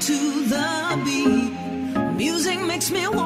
to the beat. Music makes me want.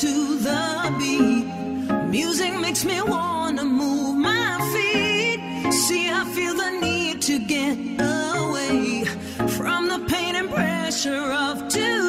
to the beat. Music makes me wanna move my feet. See, I feel the need to get away from the pain and pressure of today.